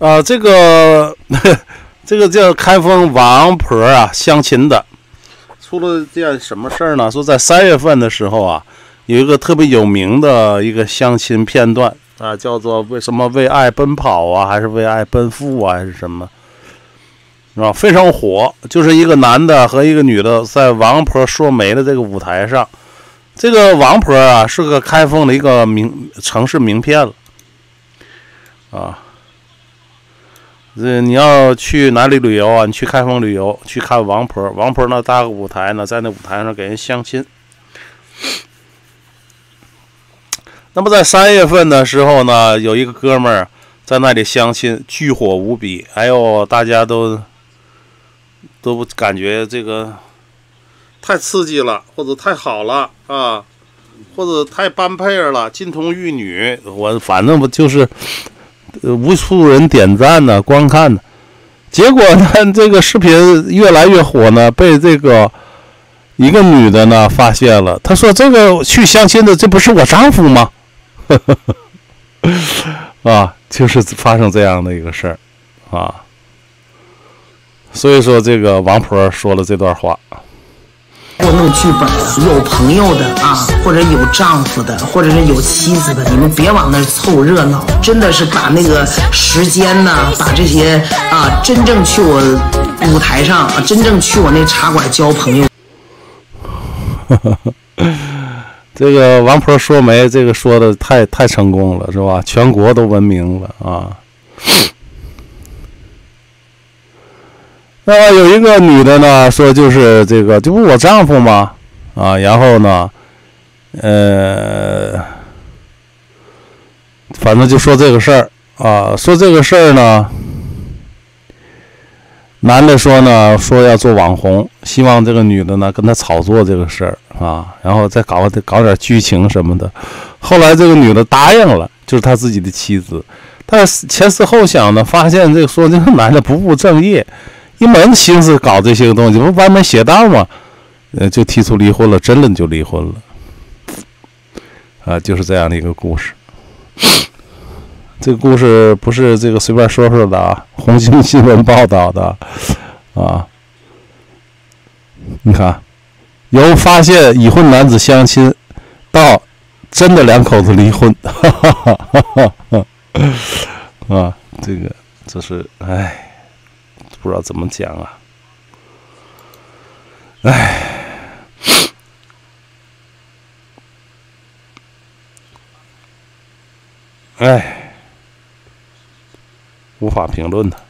啊，这个 这个叫开封王婆啊，相亲的，出了件什么事儿呢？说在三月份的时候啊，有一个特别有名的一个相亲片段啊，叫做为什么为爱奔跑啊，还是为爱奔赴啊，还是什么？是吧？非常火，就是一个男的和一个女的在王婆说媒的这个舞台上，这个王婆啊是个开封的一个名城市名片了，啊，这你要去哪里旅游啊？你去开封旅游，去看王婆，王婆呢搭个舞台呢，在那舞台上给人相亲。那么在三月份的时候呢，有一个哥们儿在那里相亲，巨火无比，哎呦，大家都。都不感觉这个太刺激了，或者太好了啊，或者太般配了，金童玉女，我反正不就是无数人点赞呢，观看呢。结果呢，这个视频越来越火呢，被这个一个女的呢发现了。她说：“这个去相亲的，这不是我丈夫吗？” 啊，就是发生这样的一个事儿啊。所以说，这个王婆说了这段话。给我弄剧本，有朋友的啊，或者有丈夫的，或者是有妻子的，你们别往那凑热闹，真的是把那个时间呢，把这些啊，真正去我舞台上啊，真正去我那茶馆交朋友。这个王婆说媒，这个说的太太成功了，是吧？全国都闻名了啊。那有一个女的呢，说就是这个，这不我丈夫吗？啊，然后呢，呃，反正就说这个事儿啊，说这个事儿呢，男的说呢，说要做网红，希望这个女的呢跟他炒作这个事儿啊，然后再搞搞点剧情什么的。后来这个女的答应了，就是他自己的妻子，但是前思后想呢，发现这个说这个男的不务正业。一门心思搞这些个东西，不歪门邪道吗？呃，就提出离婚了，真的就离婚了。啊，就是这样的一个故事。这个故事不是这个随便说说的啊，红星新闻报道的啊。你看，由发现已婚男子相亲，到真的两口子离婚，哈哈哈哈哈哈啊，这个这是哎。不知道怎么讲啊！哎，哎，无法评论的。